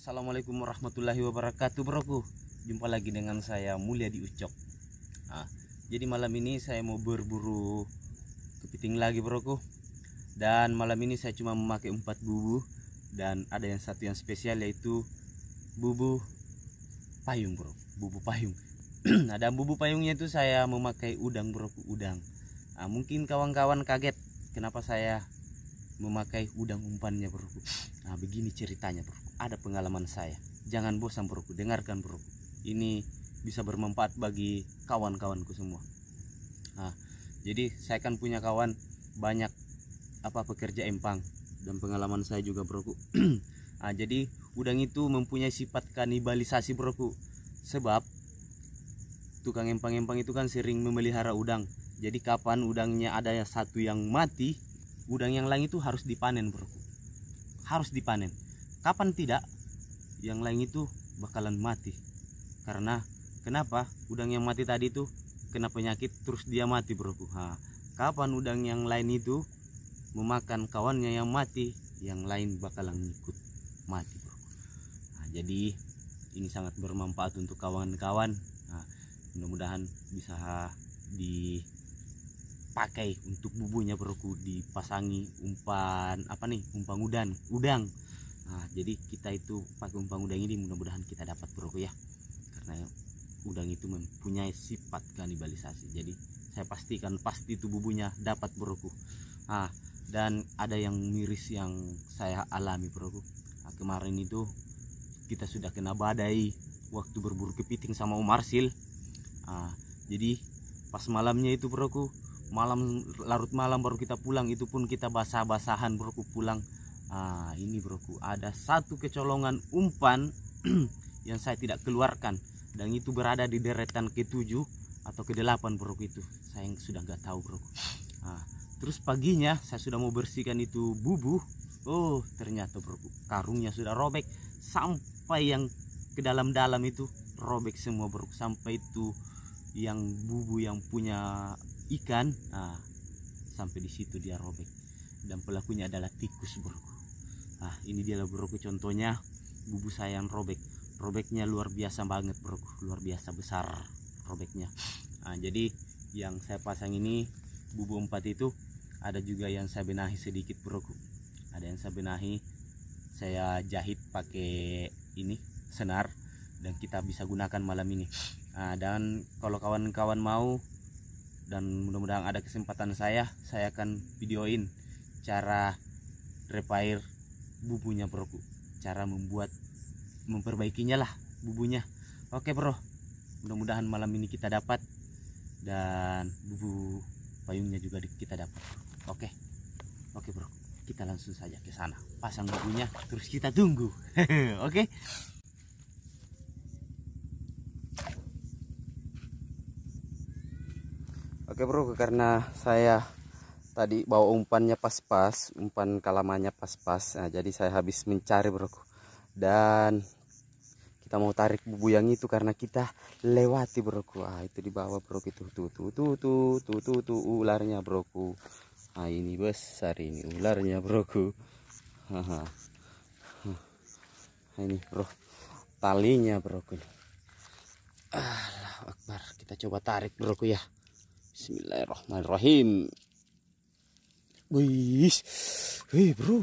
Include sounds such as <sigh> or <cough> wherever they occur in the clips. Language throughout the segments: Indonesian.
Assalamualaikum warahmatullahi wabarakatuh broku Jumpa lagi dengan saya Mulia di Ucok. Nah, Jadi malam ini saya mau berburu kepiting lagi broku Dan malam ini saya cuma memakai empat bubu Dan ada yang satu yang spesial yaitu Bubu payung bro. Bubu payung. <clears throat> Nah dan bubu payungnya itu saya memakai udang broku Udang. Nah, Mungkin kawan-kawan kaget Kenapa saya memakai udang umpannya bro nah begini ceritanya bro ada pengalaman saya. Jangan bosan bro. Dengarkan bro. Ini bisa bermanfaat bagi kawan-kawanku semua. Nah jadi saya kan punya kawan banyak apa pekerja empang dan pengalaman saya juga bro. Nah <clears throat> jadi udang itu mempunyai sifat kanibalisasi bro. Sebab tukang empang-empang itu kan sering memelihara udang. Jadi kapan udangnya ada satu yang mati udang yang lain itu harus dipanen bro. Harus dipanen kapan tidak yang lain itu bakalan mati? Karena kenapa udang yang mati tadi itu kena penyakit terus dia mati bro. Ha, kapan udang yang lain itu memakan kawannya yang mati yang lain bakalan ikut mati bro. Nah, jadi ini sangat bermanfaat untuk kawan-kawan. Nah, mudah-mudahan bisa di pakai untuk bubunya broku dipasangi umpan apa nih umpan udang udang nah jadi kita itu pakai umpan udang ini mudah-mudahan kita dapat broku ya. Karena udang itu mempunyai sifat kanibalisasi. Jadi saya pastikan pasti itu bubunya dapat broku nah dan ada yang miris yang saya alami broku nah, kemarin itu kita sudah kena badai waktu berburu kepiting sama Umar Sil nah, jadi pas malamnya itu broku malam larut malam baru kita pulang itu pun kita basah-basahan broku pulang ah ini broku ada satu kecolongan umpan <clears throat> yang saya tidak keluarkan. Dan itu berada di deretan ketujuh atau ke delapan broku itu. Saya sudah nggak tahu broku ah, terus paginya saya sudah mau bersihkan itu bubu. Oh ternyata broku karungnya sudah robek sampai yang ke dalam-dalam itu robek semua broku sampai itu yang bubu yang punya ikan nah, sampai di situ dia robek. Dan pelakunya adalah tikus bro nah ini dia bro contohnya bubu saya yang robek. Robeknya luar biasa banget bro luar biasa besar robeknya. Nah, jadi yang saya pasang ini bubu empat itu ada juga yang saya benahi sedikit bro ada yang saya benahi saya jahit pakai ini senar dan kita bisa gunakan malam ini. Nah, dan kalau kawan-kawan mau dan mudah-mudahan ada kesempatan saya saya akan videoin cara repair bubunya bro. Cara membuat memperbaikinya lah bubunya. Oke bro. Mudah-mudahan malam ini kita dapat dan bubu payungnya juga kita dapat. Oke. Oke bro. Kita langsung saja ke sana. Pasang bubunya terus kita tunggu. <laughs> Oke. Oke bro. Karena saya tadi bawa umpannya pas-pas umpan kalamanya pas-pas. Nah, jadi saya habis mencari bro. Dan kita mau tarik bubu yang itu karena kita lewati bro. Ah itu di bawah bro itu tuh tuh tuh tuh tuh tuh tuh ularnya bro. Ah ini besar ini ularnya bro. Nah, ini bro. Talinya bro. Allah Akbar. Kita coba tarik bro ya. Bismillahirrahmanirrahim. Wih, wih bro,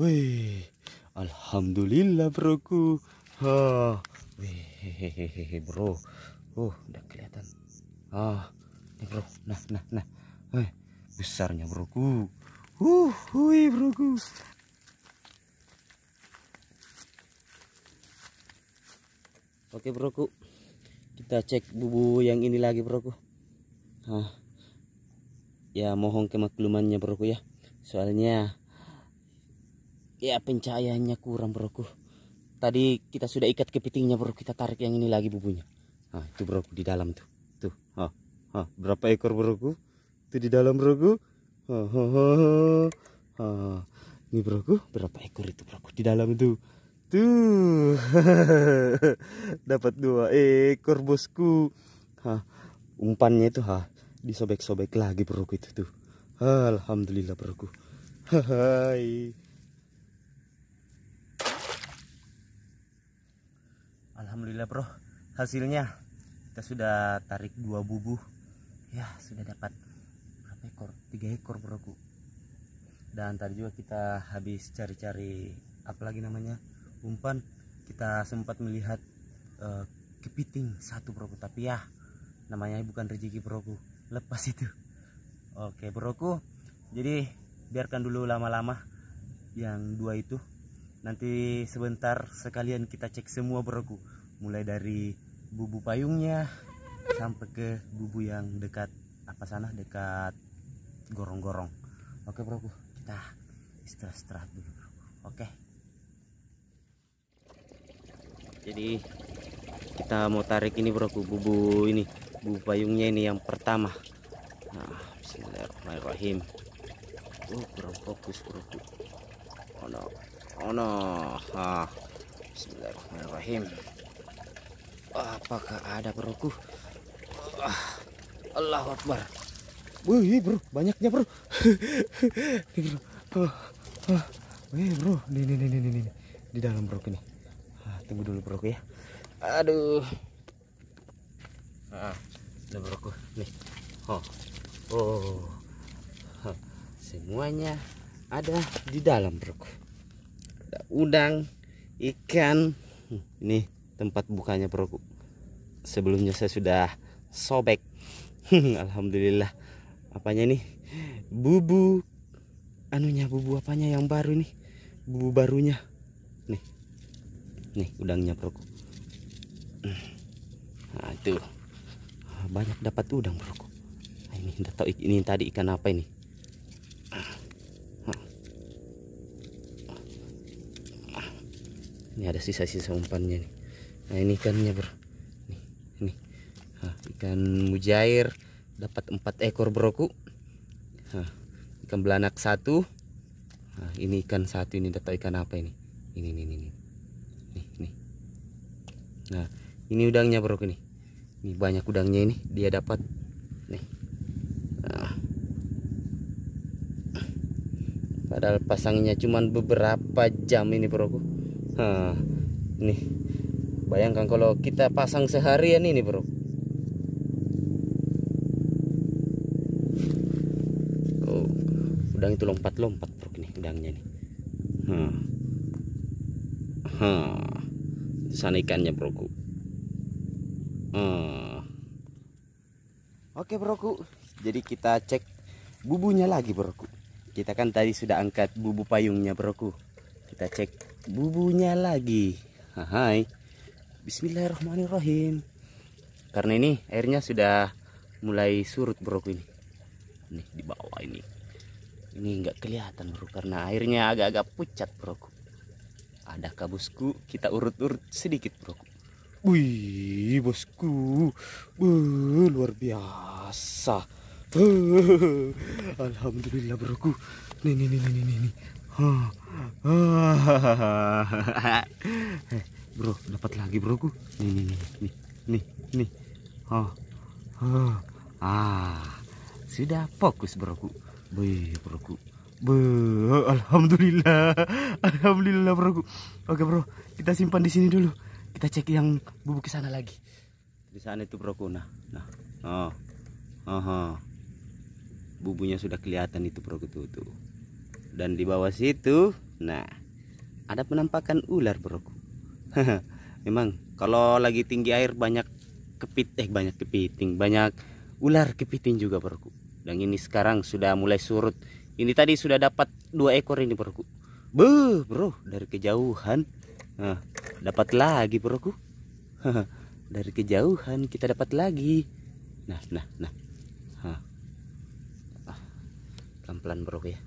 wih, Alhamdulillah broku. Ha, wih bro, oh udah kelihatan. Ah, ini bro, nah nah nah, wih besarnya broku. Uh, wih broku. Oke broku, kita cek bubu yang ini lagi broku. Hah. Ya mohon kemaklumannya broku ya. Soalnya ya pencahayaannya kurang broku. Tadi kita sudah ikat kepitingnya bro kita tarik yang ini lagi bubunya. Nah itu broku di dalam tuh. Tuh ha, ha. berapa ekor broku? Itu di dalam broku? Ha, ha, ha, ha. ini broku berapa ekor itu broku? Di dalam itu tuh. <laughs> Dapat dua ekor bosku. Ha umpannya itu ha disobek-sobek lagi perutku itu tuh. Alhamdulillah perutku. Hai. Alhamdulillah bro. Hasilnya kita sudah tarik dua bubu. Ya sudah dapat berapa ekor? Tiga ekor broku dan tadi juga kita habis cari-cari apa lagi namanya umpan. Kita sempat melihat uh, kepiting satu broku tapi ya namanya bukan rezeki broku lepas itu. Oke broku. Jadi biarkan dulu lama-lama yang dua itu. Nanti sebentar sekalian kita cek semua broku. Mulai dari bubu payungnya sampai ke bubu yang dekat apa sana dekat gorong-gorong. Oke broku. Kita istirahat-istirahat dulu oke. Jadi kita mau tarik ini broku bubu ini bubu payungnya ini yang pertama. Nah bismillahirrahmanirrahim. Oh kurang fokus broku oh no. Oh no. Ah bismillahirrahmanirrahim. Apakah ada broku ah Allah Akbar. Wih bro. Banyaknya bro. <laughs> Nih bro. Oh, oh. Bro. Nih nih nih nih nih di dalam bro ini. Ah, tunggu dulu bro ya. Aduh. Ah Nah broku nih. Oh. Oh. Semuanya ada di dalam broku. Ada udang, ikan. Ini tempat bukanya broku. Sebelumnya saya sudah sobek. Alhamdulillah. Apanya nih? Bubu. Anunya bubu apanya yang baru nih? Bubu barunya. Nih. Nih udangnya broku. Nah, itu banyak dapat udang bro. Nah, ini tahu ini tadi ikan apa ini? Ini ada sisa-sisa umpannya nih. Nah ini ikannya bro. Nih ini. Nah, ikan mujair dapat empat ekor broku. Nah, ikan belanak satu. Nah, ini ikan satu ini tahu ikan apa ini? Ini ini ini nih nih. Nah ini udangnya bro nih ini banyak udangnya ini dia dapat nih nah. padahal pasangnya cuman beberapa jam ini bro nah, nih bayangkan kalau kita pasang seharian ini bro oh, udang itu lompat-lompat bro nih udangnya nih hmm. Hmm. sana ikannya bro Hmm. Oke broku, jadi kita cek bubunya lagi broku. Kita kan tadi sudah angkat bubu payungnya broku. Kita cek bubunya lagi. Hai. Bismillahirrahmanirrahim. Karena ini airnya sudah mulai surut broku ini. Nih di bawah ini. Ini enggak kelihatan bro karena airnya agak-agak pucat broku. Ada kabusku, kita urut-urut sedikit broku. Wih, bosku. Buh, luar biasa. <laughs> Alhamdulillah, broku. Nih, nih, nih, nih, nih, nih. <laughs> bro, dapat lagi, broku. Nih, nih, nih, nih, nih, nih. Oh, oh. Ah, sudah fokus, broku. Wih, broku. Be, alhamdulillah, <laughs> alhamdulillah, broku. Oke, bro, kita simpan di sini dulu kita cek yang bubuk ke sana lagi. Di sana itu bro nah oh. Oh, bubunya sudah kelihatan itu tuh, tuh dan di bawah situ nah ada penampakan ular bro <laughs> memang kalau lagi tinggi air banyak kepit eh banyak kepiting banyak ular kepiting juga bro dan ini sekarang sudah mulai surut. Ini tadi sudah dapat dua ekor ini bro Beuh, bro dari kejauhan nah dapat lagi broku <laughs> dari kejauhan kita dapat lagi. Nah nah nah. Ah, pelan-pelan bro ya.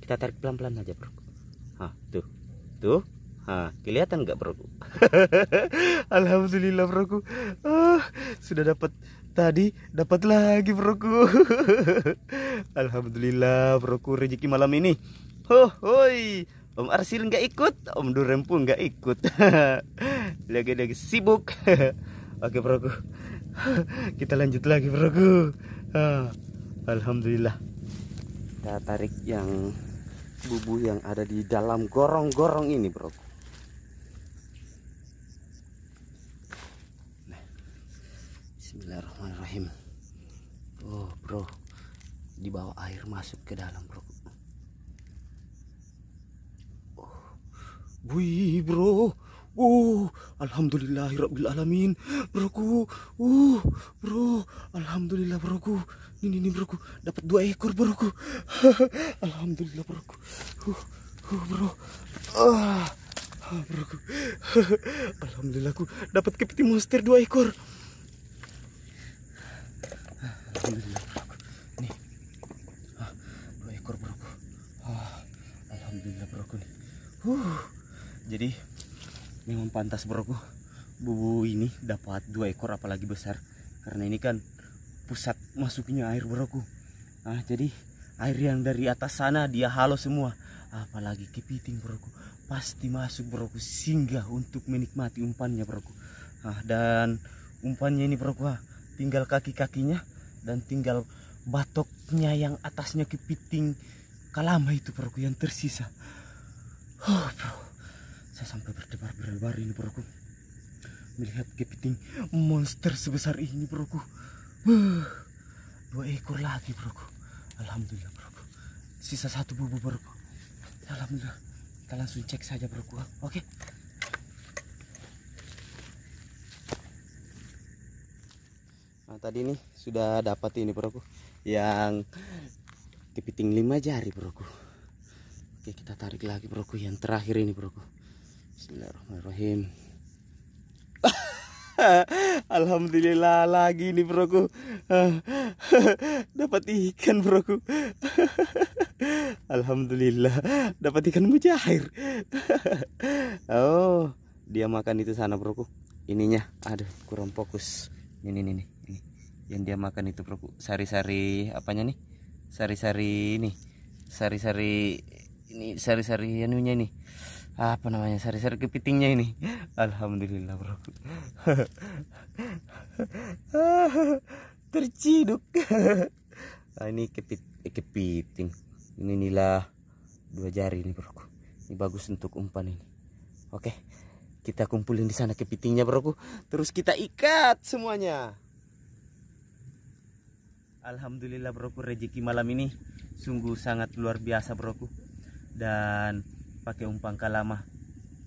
Kita tarik pelan-pelan aja bro Hah, tuh. Tuh. Ha kelihatan nggak bro <laughs> Alhamdulillah bro ah, sudah dapat. Tadi dapat lagi bro <laughs> Alhamdulillah bro rezeki malam ini. Oh hoi Om Arsil nggak ikut, Om Durem pun nggak ikut. <laughs> Lagi-lagi sibuk. <laughs> Oke broku, <laughs> kita lanjut lagi broku. Alhamdulillah. Kita tarik yang bubu yang ada di dalam gorong-gorong ini broku. Nah, Bismillahirrahmanirrahim. Oh bro, dibawa air masuk ke dalam bro. Wih bro Oh, alhamdulillahirabbil alamin. Broku. Uh, bro, alhamdulillah broku. Ini ini broku, dapat dua ekor broku. <laughs> alhamdulillah broku. Uh, uh bro. Ah, broku. <laughs> alhamdulillah ku dapat kepiting monster dua ekor. Alhamdulillah broku. Nih. Ah, dua ekor broku. Ah, alhamdulillah broku nih. Uh, jadi memang pantas broku bubu ini dapat dua ekor apalagi besar. Karena ini kan pusat masuknya air broku nah jadi air yang dari atas sana dia halo semua. Apalagi kepiting broku pasti masuk broku singgah untuk menikmati umpannya broku nah, dan umpannya ini broku tinggal kaki-kakinya dan tinggal batoknya yang atasnya kepiting kalama itu broku yang tersisa. Oh bro saya sampai berdebar-debar ini broku. Melihat kepiting monster sebesar ini broku. Dua ekor lagi broku. Alhamdulillah broku. Sisa satu bubu broku. Alhamdulillah. Kita langsung cek saja broku. Oke. Nah, tadi nih sudah dapat ini broku yang kepiting lima jari broku. Oke kita tarik lagi broku yang terakhir ini broku. Bismillahirrahmanirrahim. <laughs> Alhamdulillah lagi nih broku <laughs> Dapat ikan broku <laughs> Alhamdulillah Dapat ikan mujair Oh Dia makan itu sana broku Ininya Aduh kurang fokus. Ini ini ini. Yang dia makan itu broku Sari-sari apanya nih? Sari-sari ini. Sari-sari Ini sari-sari anunya nih apa namanya? Sari-sari kepitingnya ini. Alhamdulillah bro. <laughs> Terciduk. Ah, ini kepit eh, kepiting. Ini inilah dua jari ini bro. Ini bagus untuk umpan ini. Oke kita kumpulin di sana kepitingnya bro. Terus kita ikat semuanya. Alhamdulillah bro. Rezeki malam ini sungguh sangat luar biasa bro. Dan pakai umpan kalama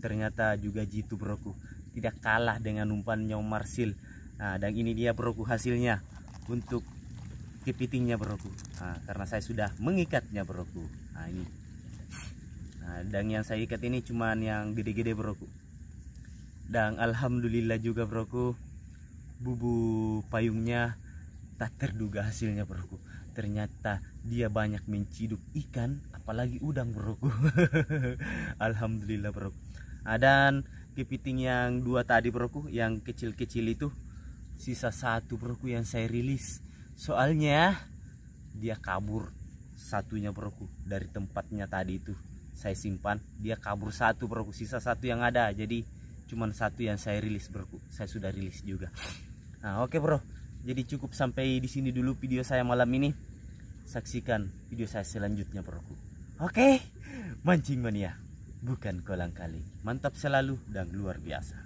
ternyata juga jitu broku tidak kalah dengan umpan nyom marsil. Nah, dan ini dia broku hasilnya untuk kepitingnya broku nah, karena saya sudah mengikatnya broku nah ini. Nah, dan yang saya ikat ini cuman yang gede-gede broku dan alhamdulillah juga broku bubu payungnya tak terduga hasilnya broku ternyata dia banyak menciduk ikan apalagi udang bro. <laughs> Alhamdulillah bro. Nah, dan kepiting yang dua tadi bro yang kecil-kecil itu sisa satu bro yang saya rilis. Soalnya dia kabur satunya bro dari tempatnya tadi itu. Saya simpan dia kabur satu bro sisa satu yang ada. Jadi cuman satu yang saya rilis bro saya sudah rilis juga. Nah oke okay, bro jadi cukup sampai di sini dulu video saya malam ini saksikan video saya selanjutnya bro Oke, mancing mania bukan kolang kaling. Mantap selalu dan luar biasa.